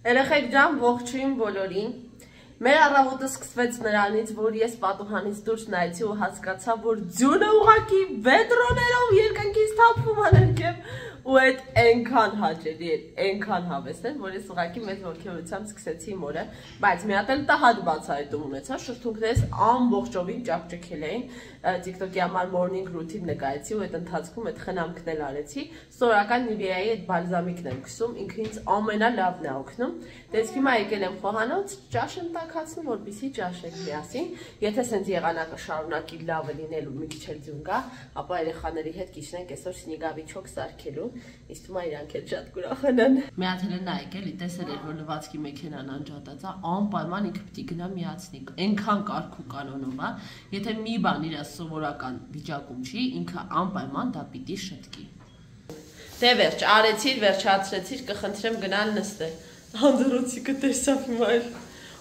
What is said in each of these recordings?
Երեխեք ջան, ողջույն բոլորին։ Մեր առավոտը սկսվեց նրանից, որ ես պատուհանից դուրս նայեցի ու հասկացա, որ ձյունը ուղակի վետրոներով երկնքից թափվում աներքև ու այդ այնքան հաճելի էր, այնքան հավես էր, որ ես ուղղակի մեծ ողջունությամբ սկսեցի իմ օրը, բայց մի հատ էլ տհաճ բացահայտում ունեցա, շրթունքներս ամբողջովին ճակճկել էին, TikTok-ի համար morning routine նկարեցի ու այդ ընթացքում այդ խնամքն էլ արեցի, սորական Nivea-ի այդ բալզամիկն եմ քսում, ինքը ինձ ամենալավն է օգնում։ Դες հիմա եկել եմ խոհանոց, ճաշ եմ տակացնում, որպեսզի ճաշեք միասին։ Եթե սենց եղանակը շարունակի լավը լինելու մի քիչ էլ ձյուն գա, ապա երեխաների հետ կիջնենք այսօր սնիգավիչոկ սարքելու Իսկ թվում է իրանք էլ շատ կուրախանան։ Մի հատ էլ նա եկել, տեսել էր, որ լվացքի մեքենան անջատած է, անպայման ինքը պիտի գնա միացնի։ Այնքան կարգ ու կանոնով է, եթե մի բան իր սովորական վիճակում չի, ինքը անպայման դա պիտի շտկի։ Դե վերջ, արեցիր, վերջացրեցիր, կխնդրեմ գնալ նստել։ Հանդրոցիկը տեսավ հիմա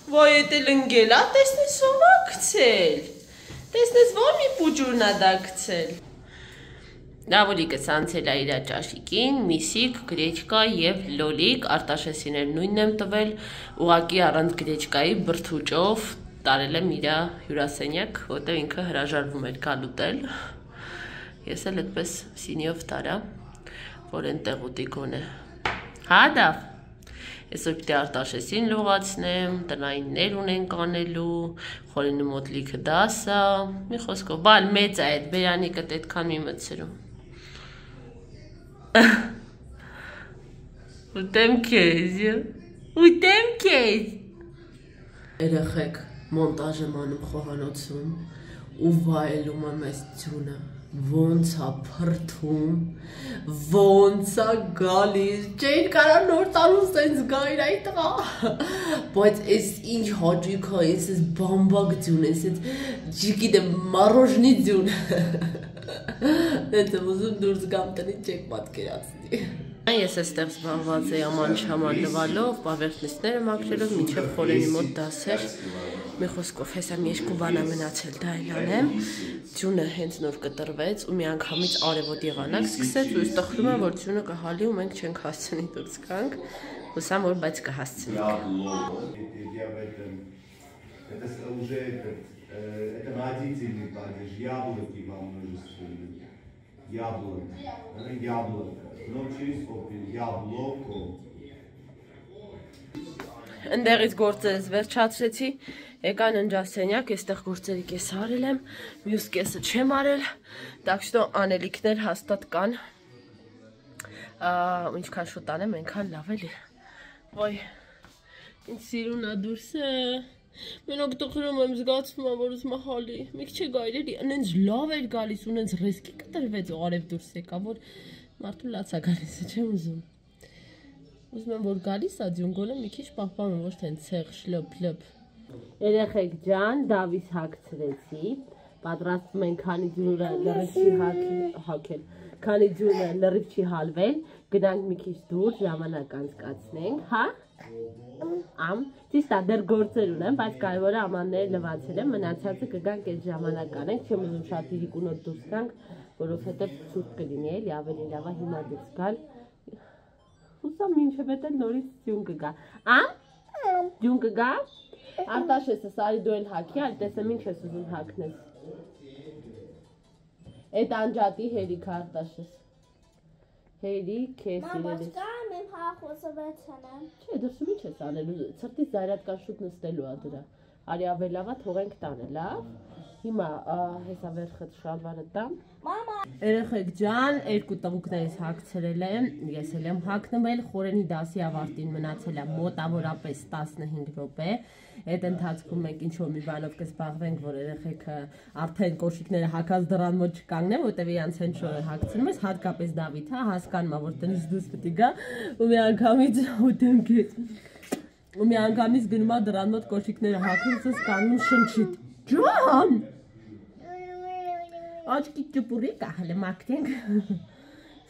Ոայ, էդ էլ ընկել է, տեսնես ով է գցել։ Տեսնես ո՞ր մի պուջուրնա դա գցել։ Լավոլիկը ցանցել է իր ճաշիկին, միսիկ, գրեչկա եւ լոլիկ, Արտաշեսին էլ նույնն եմ տվել, ուղակի առանց գրեչկայի բրթուճով տարել եմ իր հյուրասենյակ, որտեղ ինքը հրաժարվում էր գալուտել։ Ես էլ այդպես սինիով տարա, որ այնտեղ ուտի գոնե։ Հա դավ։ Այսօր պիտի Արտաշեսին լողացնեմ, տնայիններ ունենք անելու, խորինու մոտ լիքը դասա, մի խոսքով, բան մեծ է այդ բերանիկը այդքան մի մցրում։ Ուտեմ քեզ։ Ուտեմ քեզ։ Երեխեք մոնտաժ եմ անում խոհանոցում ու վայելում եմ այս ձյունը ոնց է փրթում ոնց է գալիս չէին կարա նոր տարուն սենց գայր այդ տղա բայց այս ինչ հաճույք է այս բամբակ ձյուն այս չգիտեմ մարոժնի ձյուն Դե ուզում դուրս գամ տնից չեք պատկերացնի։ Ես այստեղ զբաղված էի աման չաման լվալով, պավերտնիստները մաքրելով, միջև խորենի մոտ դասեր։ Մի խոսքով հեսա մի երկու բան է մնացել, դա էլ անեմ։ Ձյունը հենց նոր կտրվեց ու մի անգամից արևոտ եղանակ սկսեց ու ստխրում է որ ձյունը կհալի ու մենք չենք հասցնի դուրս գանք։ Հուսամ որ բայց կհասցնենք։ Это уже это родительный падеж, яблоки во множестве. Яблоко. Это яблоко. Но через опин. Яблоко. Ընդեղից գործերս վերջացրեցի, եկան ընջասենյակ, եստեղ գործերի կես արել եմ, մյուս կեսը չեմ արել, так что անելիքներ հաստատ կան, ինչքան շուտ անեմ, ենքան լավ էլի, ոյ, ինձ սիրունա դուրս է, Մենակ տխրում եմ զգացվում եմ, որ ուզում հալի։ Մի քիչ գայրերի, անենց լավ էր գալիս, ունենց ռիսկի կտրվեց ու արև դուրս եկա, որ մարդու լացա գալիս է, չեմ ուզում։ Ուզում եմ, որ գալիս է ձյունգոլը մի քիչ պահպանում, ոչ թե ցեղ շլոփ լոփ։ Երեխեք ջան, դավիս հագցրեցի։ Պատրաստվում են քանի ջուրը լրիվ չի հագել։ Քանի ջուրը լրիվ չի հալվել, գնանք մի քիչ դուրս ժամանակ անցկացնենք, հա։ Ամ, ճիշտ է, դեռ գործեր ունեմ, բայց կարևորը ամանները լվացել եմ, մնացածը կգանք այդ ժամանակ անենք, չեմ ուզում շատ իրիկունոտ դուրս գանք, որովհետև ցուրտ կլինի էլի, ավելի լավ է հիմա դուրս գալ։ Հուսամ մինչև այդ նորից ձյուն կգա։ Ամ, ձյուն կգա։ Արտաշեսը սարի դու էլ հագի, այլ տեսեմ ինչ ես ուզում հագնես։ Այդ անջատի հերիք արտաշես։ Հերի, քեզ սիրելիս։ Մամա, հախոսվեցնեմ։ Չէ, դրսում ինչ ես անելու, ցրտից զայրատկան շուտ նստելու ա դրա։ Արի ավելավա թողենք տանը, լավ։ Հիմա հեսա վերխը շալվարը տամ։ Մամա։ Երեխեք ջան, երկու տղուկներից հագցրել եմ, ես էլ եմ հագնվել, խորենի դասի ավարտին մնացել է մոտավորապես 15 րոպե։ Այդ ընթացքում մենք ինչ որ մի բանով կզբաղվենք, որ երեխեքը արդեն կոշիկները հակած դրան մոտ չկանգնեն, որտեվ իրանց հենց շորը հագցնում ես, հատկապես Դավիթ, հա, հասկանում է, որ տնից դուրս է գա ու մի անգամից ուտեմ քեզ։ Ու մի անգամից գնում է դրան մոտ կոշիկները հագում, ես կանգնում շնչիտ։ Ջան։ Աչքի ճպուրի կա հələ մակտենք։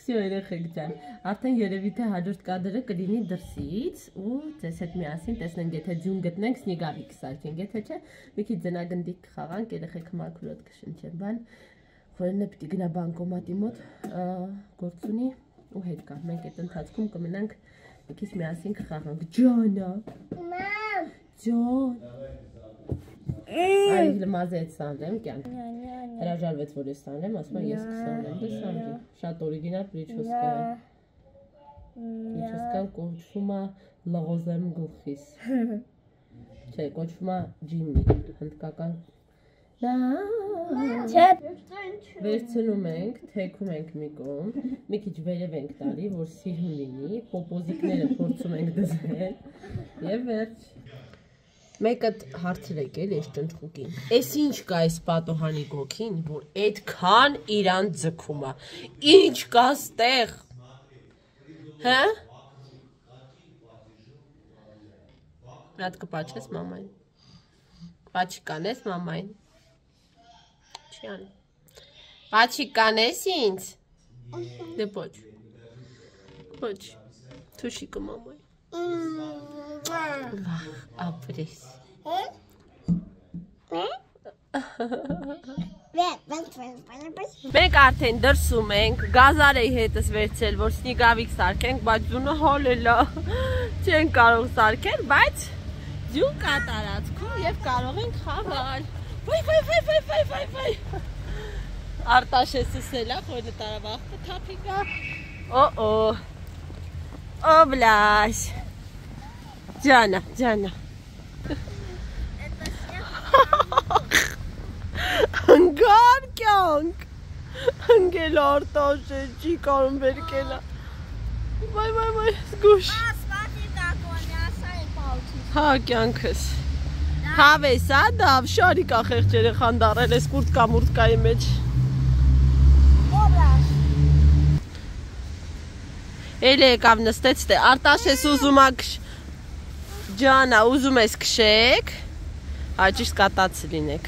Всё երեխեք ջան, արդեն երևի թե հաջորդ կադրը կլինի դրսից ու ձեզ հետ միասին տեսնենք եթե ձյուն գտնենք սնիգավիկ սարքենք, եթե չէ մի քիչ ձնագնդիկ խաղանք, երեխեք մաքրոտ կշնչեն, բան խորենը պիտի գնա բանկոմատի մոտ գործունի ու հետ կա։ Մենք այդ ընթացքում կմնանք Եկես միասին կխաղանք։ Ջանա, Մամ։ ջան։ Արի լմազեց սանդեմ կյանք։ Հրաժարվեց որ ես սանդեմ, ասում է ես կսանդեմ, դե սանդի։ Շատ օրիգինալ պրիչոսկա է։ Պրիչոսկան կոչվում է լղոզեմ գլխիս։ Չէ, կոչվում է ջիննի, հնդկական։ Վերցնում ենք, թեքում ենք մի կողմ, մի քիչ վերև ենք տալի, որ սիրուն լինի, պոպոզիկները փորձում ենք դզել եւ վերջ։ Մեկը հարցր եկել էս ճնճուկին։ Էս ինչ կա այս պատոհանի գոքին, որ այդքան իրան ձգում է։ Ինչ կա ստեղ։ Հա? Մի հատ կպաչես մամային։ Պաչի կանես մամային։ Չի անի։ Պաչի կանես ինձ։ Դե ոչ։ Ոչ։ Թուշի կմամայի։ Վախ, ապրես։ Մենք արդեն դրսում ենք, գազարեի հետս վերցել, որ սնիգավիկ սարքենք, բայց ձունը հոլելա։ Չեն կարող սարքել, բայց ձյուն կա տարածքում եւ կարող ենք խաղալ։ Վայ վայ վայ վայ վայ վայ վայ։ Արտաշեսը սելա, խորը տարավախտը թափիկա։ Օ-օ։ Օ բլաշ։ Ջանա, ջանա։ Ընկար կյանք։ Ընկել արտաշե, չի կարում վեր կելա։ Վայ վայ վայ, զգուշ։ Հա, կյանքս։ Հավես, հա, դավ, շարիկա խեղճերը խանդարել ես կուրտկա մուրտկայի մեջ։ Էլի եկավ նստեց դե, արտաշ ես ուզում ա քշ։ Ջանա, ուզում ես քշեք։ Հա, ճիշտ կատած լինեք։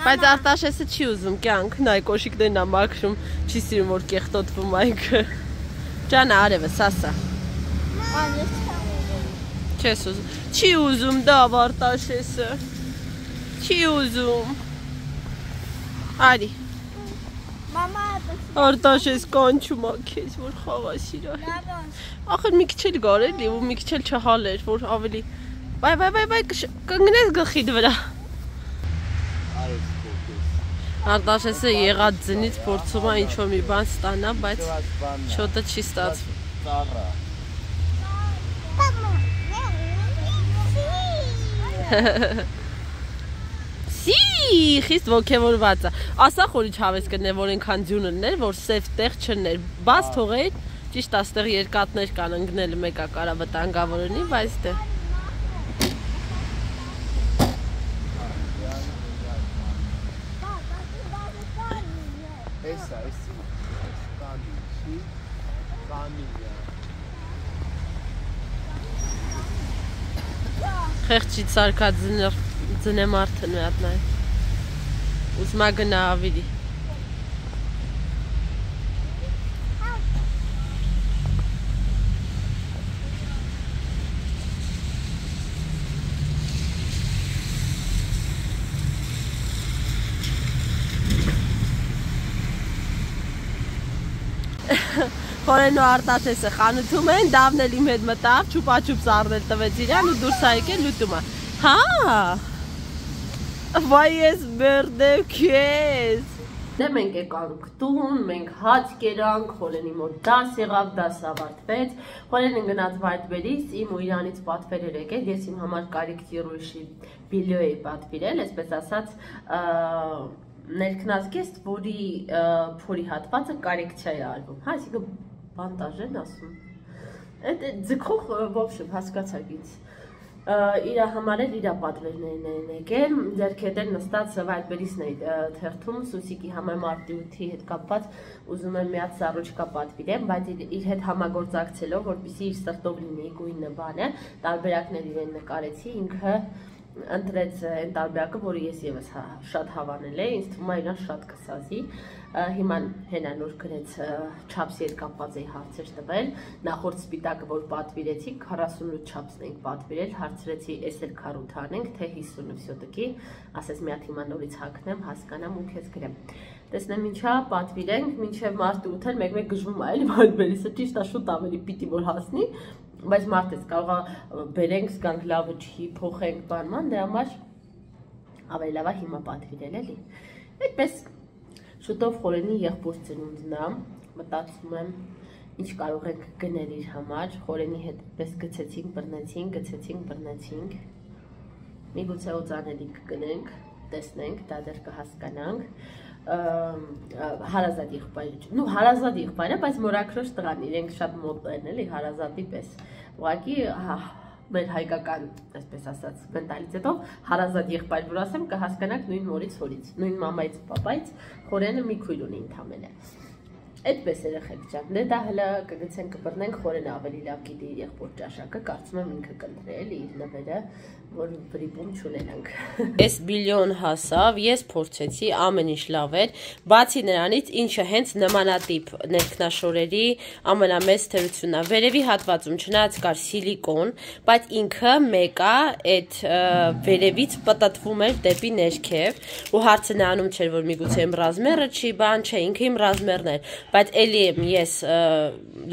Բայց արտաշեսը չի ուզում կյանք, նայ կոշիկներն ա մաքրում, չի սիրում որ կեղտոտվում այգը։ Ջանա, արևը, սասա։ Չես ուզում։ Չի ուզում դա արտաշեսը։ Չի ուզում։ Արի, Մամա, արտաշես կանչում ա քեզ որ խաղաս իրա հետ։ լավա։ Ախր մի քիչ էլ գար էլի ու մի քիչ էլ չհալեր, որ ավելի Բայ բայ բայ բայ կընկնես գլխիդ վրա։ Արտաշեսը եղած ձնից փորձում է ինչ որ մի բան ստանա, բայց շոտը չի ստացվում։ Ծառա։ Սի, խիստ ոգևորված է։ Ասա խորիչ հավես կներ, որ այնքան ձյուններ, որ սև տեղ չներ։ Բաց թողեր, ճիշտ աստեղ երկաթներ կան ընկնելը մեկա կարա վտանգավոր լինի, բայց դե Էսա, էսի։ Կանի, չի։ Կանի։ խեղճի ցարկած ձներ ձնե մարդը մի հատ նայ։ Ուզում ա գնա ավելի։ Խորենն ու արտաշեսը խանութում են, դավն էլ իմ հետ մտավ, չուպաչուպ սառնել տվեց իրան ու դուրս ա եկել լուտում ա։ Հա։ Վայ ես բերդև քեզ։ Դե մենք եկանք տուն, մենք հաց կերանք, խորենի մոտ դաս եղավ, դաս ավարտվեց։ Խորենը գնաց Վայտբերից, իմ ու Իրանից պատվեր էր եկել, ես իմ համար կարիք տիրուշի բիլյո էի պատվիրել, այսպես ասած, ներքնած գեստ, որի փորի հատվածը կարիք չի արվում։ Հա, այսինքն բանտաժ են ասում։ Այդ ձգող ոբշեմ հասկացակ ինձ։ Ա, Իրա համար էլ իրա պատվերներն են եկել, ձերքեդել նստած վայրբերիսն էի ը, թերթում Սուսիկի համեմարտիութի հետ կապված ուզում եմ մի հատ սառոճկա պատվիրեմ, բայց իր, իր հետ համագործակցելով, որպեսզի իր սրտով լինի գույնը բանը, տարբերակներ իրեն նկարեցի, ինքը ընտրեց այն տարբերակը, որը ես եւս հա, շատ հավանել եմ, ինձ թվում է իրան շատ կսազի։ Հիմա հենանուր գրեց չափս երկապած էի հարցեր տվել, նախորդ սպիտակը որ պատվիրեցի 48 չափսն ենք պատվիրել, հարցրեցի էս էլ 40 անենք, թե 50-ը վсё տկի, ասես մի հատ հիմա նորից հագնեմ, հասկանամ ու քեզ գրեմ։ Տեսնեմ ինչա, պատվիրենք, մինչև մարտի 8-ը մեկ-մեկ գժվում այլ բան բերիսը ճիշտ է շուտ ավելի պիտի որ հասնի, բայց մարդես կարողա բերենք, զգանք լավը չի, փոխենք բանման, դրա համար ավելի լավ է հիմա պատվիրել էլի։ Այդպես շուտով խորենի եղբոր ծնունդն է, մտածում եմ ինչ կարող ենք գնել իր համար, խորենի հետ պես գցեցինք, բռնեցինք, գցեցինք, բռնեցինք։ Միգուցե օծանելիք գնենք, տեսնենք, դա դեռ կհասկանանք հարազատ եղբայր, նու հարազատ եղբայրը, բայց մորակրոշ տղան, իրենք շատ մոտ են, էլի հարազատի պես։ Ուղղակի հա, մեր հայկական, այսպես ասած, մենտալիտետով հարազատ եղբայր, որ ասեմ, կհասկանաք նույն մորից հորից, նույն մամայից, պապայից, խորենը մի քույր ունի ընդհանրապես։ Այդպես երեխեք ջան, դե դա հələ կգցենք կբռնենք խորենը ավելի լավ գիտի իր եղբոր ճաշակը, կարծում եմ ինքը կընտրել իր նվերը, որ վրիպում չունենանք։ Այս բիլիոն հասավ, ես փորձեցի, ամեն ինչ լավ էր, բացի նրանից, ինչը հենց նմանատիպ ներքնաշորերի ամենամեծ թերությունն է։ Վերևի հատվածում չնայած կար սիլիկոն, բայց ինքը մեկա այդ վերևից պտտվում էր դեպի ներքև, ու հարցը նրանում չէր, որ միգուցե իմ ռազմերը չի, բան չէ, ինքը իմ ռազմերն էր բայց ելի եմ ես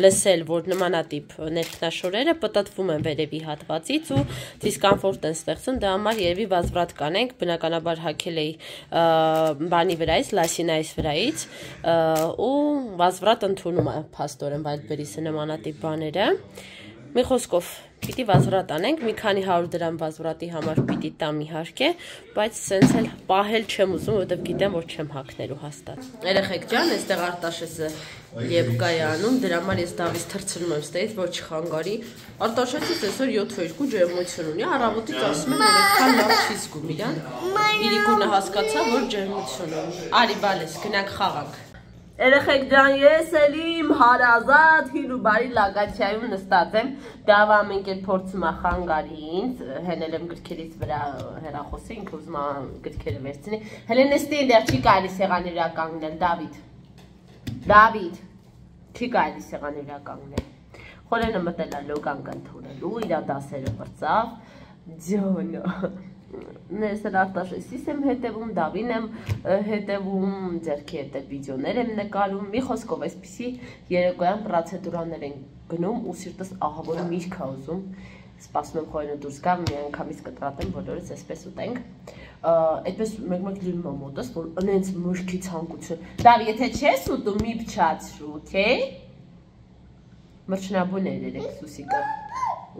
լսել, որ նմանատիպ ներքնաշորերը պտտվում են վերևի հատվածից ու դիսկոմֆորտ են ստեղծում, դա համար երևի վազվրատ կանենք, բնականաբար հակել էի բանի վրայից, լասինայից վրայից ու վազվրատ ընդունում է փաստորեն վայլբերիսը նմանատիպ բաները։ Մի խոսքով Պիտի վազվրատ անենք, մի քանի 100 դրամ վազվրատի համար պիտի տամ իհարկե, բայց սենց էլ պահել չեմ ուզում, որովհետև գիտեմ, որ չեմ հակնելու հաստատ։ Երեխեք ջան, այստեղ Արտաշեսը Եվկայի անում, դրա համար ես դավից թրցնում եմ ստեից, որ չխանգարի։ Արտաշեսը այսօր 7.2 ջերմություն ունի, առավոտից ասում են, որ այդքան լավ չի զգում իրան։ Իրիկունը հասկացա, որ ջերմություն ունի։ Արի բալես, գնանք խաղանք։ Երեխեք ջան, ես էլի իմ հարազատ հին ու բարի լագացիայում նստած եմ, դավա ամենք էլ փորձում է խանգարի ինձ, հենել եմ գրքերից վրա հերախոսը, ինքը ուզում է գրքերը վերցնի, հելե նստի դեռ չի կարելի սեղանի վրա կանգնել, Դավիթ, Դավիթ, չի կարելի սեղանի վրա կանգնել, խորենը մտել է լոգան կնդունելու, իրա դասերը վրծավ, ձյոնը, ներսել արտաշեսիս եմ հետևում, դավին եմ հետևում, ձերքի հետև վիդեոներ եմ նկարում, մի խոսքով այսպիսի երեկոյան պրացեդուրաներ են գնում ու սիրտս ահավոր միրք է ուզում, սպասում եմ խորենը դուրս գա, մի անգամից կտրատեմ բոլորս այսպես ուտենք, այդպես մեկ-մեկ լինում եմ մոտս, որ ընենց մրգի ցանկություն, դավ, եթե չես ուտում, մի փչացրու, okay? Մրջնաբուն էր երեք սուսիկը,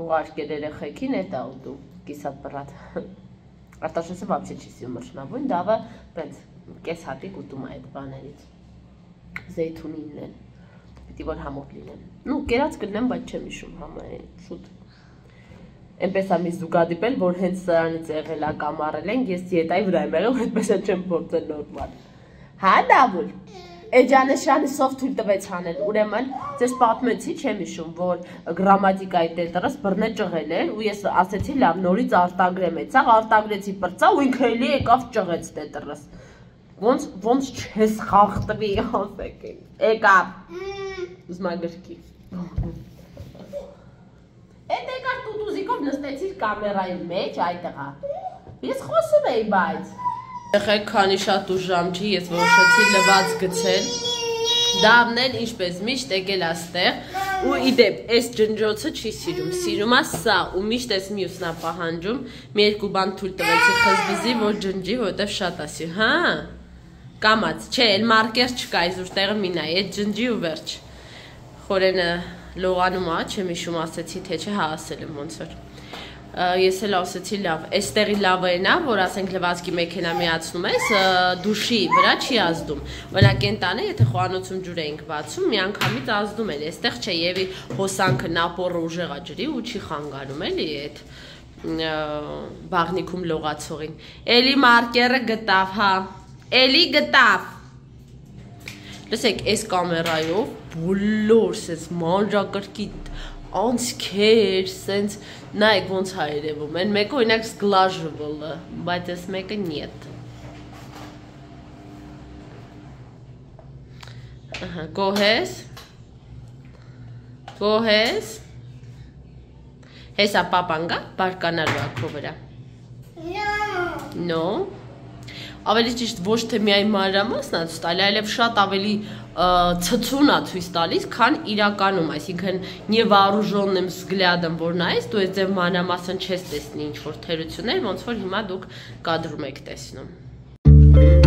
ուղարկել երեխեքին, էտա ուտում, կիսատ պրատ։ Արտաշեսը вообще չի սիրում մրջնավուն, դավը բենց կես հատիկ ուտում է այդ բաներից։ Զեյթունինն են։ Պիտի որ համոտ լինեն։ Ну, կերած կլինեմ, բայց չեմ հիշում համը շուտ։ Էնպես է մի զուգադիպել, որ հենց սրանից եղել է կամարել են, ես դիետայի վրա եմ եղել, այդպես չեմ փորձել նորմալ։ Հա, դավուլ։ Էջանեշյանը սով թույլ տվեց անել։ Ուրեմն, ձեզ պատմեցի, չեմ հիշում, որ գրամատիկայի տետրս բռնե ճղել էր ու ես ասեցի, լավ, նորից արտագրեմ էցաղ, արտագրեցի պրծա ու ինքը էլի եկավ ճղեց տետրս։ Ոնց ոնց չես խախտվի, ասեք։ Եկավ։ Ուզմա գրքի։ Էդ եկար տուտուզիկով նստեցիր կամերայի մեջ այդտեղա։ Ես խոսում էի, բայց Եղեք քանի շատ ուժ ժամ չի, ես որոշեցի լված գցել։ Դավնեն ինչպես միշտ եկել աստեղ ու իդեպ, այս ջնջոցը չի սիրում, սիրում է սա ու միշտ այս մյուսն է պահանջում։ Մի երկու բան թույլ տվեցի խզբզի, որ ջնջի, որտեվ շատ սիրում։ Հա։ Կամած, չէ, այլ մարկեր չկա, այսօր տեղը մի նայ, այդ ջնջի ու վերջ։ Խորենը լողանում է, չեմ հիշում ասեցի, թե չէ, հա ասել եմ ոնց որ ես էլ ասեցի լավ, այստեղի լավը էնա, որ ասենք լվացքի մեքենա միացնում ես, դուշի վրա չի ազդում։ Օրինակ կենտանը, եթե խոհանոցում ջուր էինք բացում, մի անգամից ազդում էր, այստեղ չէ, եւ հոսանքը նապորը ուժեղա ջրի ու չի խանգարում էլի այդ բաղնիքում լողացողին։ Էլի մարկերը գտավ, հա։ Էլի գտավ։ Լսեք, այս կամերայով բոլոր սես մանրակրկիտ անցքեր, սենց նայեք ոնց է երևում։ Այն մեկը օրինակ sglajable-ը, բայց այս մեկը нет։ Ահա, գոհես։ Գոհես։ Հեսա պապանգա բարկանալու ակո վրա։ No. No ավելի ճիշտ ոչ թե միայն մանրամասն է տալի, այլև շատ ավելի ցցուն է ցույց տալիս, քան իրականում, այսինքն невооруженным взглядом որ նայես, դու այս ձև մանրամասն չես տեսնի ինչ որ թերություններ, ոնց որ հիմա դուք կադրում եք տեսնում։